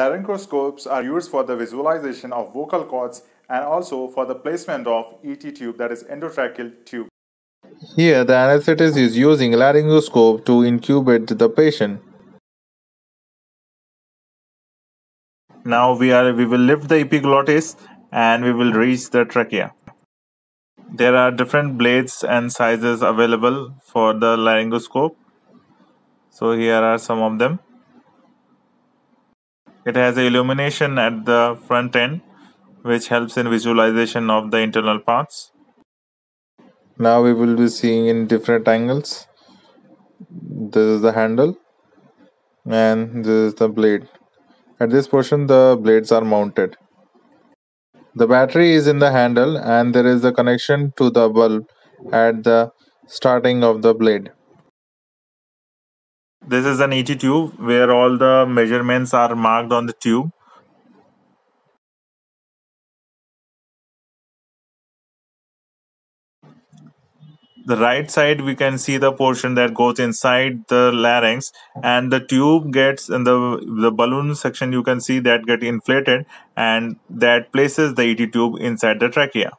Laryngoscopes are used for the visualization of vocal cords and also for the placement of ET tube that is endotracheal tube. Here the anesthetist is using laryngoscope to intubate the patient. Now we are we will lift the epiglottis and we will reach the trachea. There are different blades and sizes available for the laryngoscope. So here are some of them. It has a illumination at the front end which helps in visualization of the internal parts. Now we will be seeing in different angles. This is the handle and this is the blade. At this portion the blades are mounted. The battery is in the handle and there is a connection to the bulb at the starting of the blade. This is an ET tube where all the measurements are marked on the tube. The right side we can see the portion that goes inside the larynx and the tube gets in the the balloon section you can see that get inflated and that places the ET tube inside the trachea.